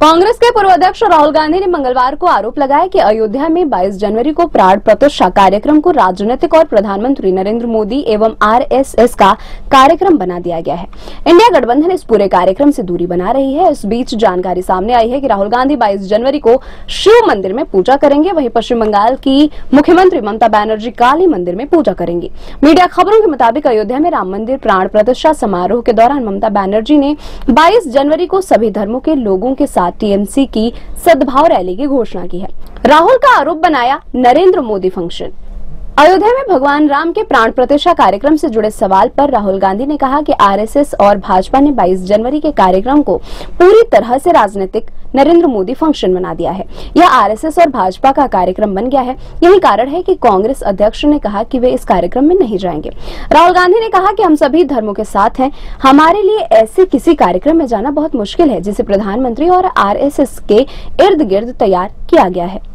कांग्रेस के पूर्व अध्यक्ष राहुल गांधी ने मंगलवार को आरोप लगाया कि अयोध्या में 22 जनवरी को प्राण प्रतिष्ठा कार्यक्रम को राजनीतिक और प्रधानमंत्री नरेंद्र मोदी एवं आरएसएस का कार्यक्रम बना दिया गया है। इंडिया गठबंधन इस पूरे कार्यक्रम से दूरी बना रही है। इस बीच जानकारी सामने आई है कि राहुल गांधी 22 जनवरी को शिव मंदिर में पूजा करेंगे। वहीं पश्चिम बंगाल की मुख्यमंत्री ममता बनर्जी काली मंदिर में पूजा करेंगी। मीडिया खबरों के मुताबिक अयोध्या में राम मंदिर प्राण प्रतिष्ठा समारोह के दौरान ममता बनर्जी ने बाईस जनवरी को सभी धर्मों के लोगों के साथ टीएमसी की सद्भाव रैली की घोषणा की है। राहुल का आरोप बनाया नरेंद्र मोदी फ़ंक्शन। अयोध्या में भगवान राम के प्राण प्रतिष्ठा कार्यक्रम से जुड़े सवाल पर राहुल गांधी ने कहा कि आरएसएस और भाजपा ने 22 जनवरी के कार्यक्रम को पूरी तरह से राजनीतिक नरेंद्र मोदी फ़ंक्शन बना दिया है। यह आरएसएस और भाजपा का कार्यक्रम बन गया है। यही कारण है कि कांग्रेस अध्यक्ष ने कहा कि वे इस कार्यक्रम में नहीं जाएँगे। राहुल गांधी ने कहा कि हम सभी धर्मों के साथ हैं। हमारे लिए ऐसे किसी कार्यक्रम में जाना बहुत मुश्किल है, जिसे प्रधानमंत्री और आरएसएस के इर्द गिर्द तैयार किया गया है।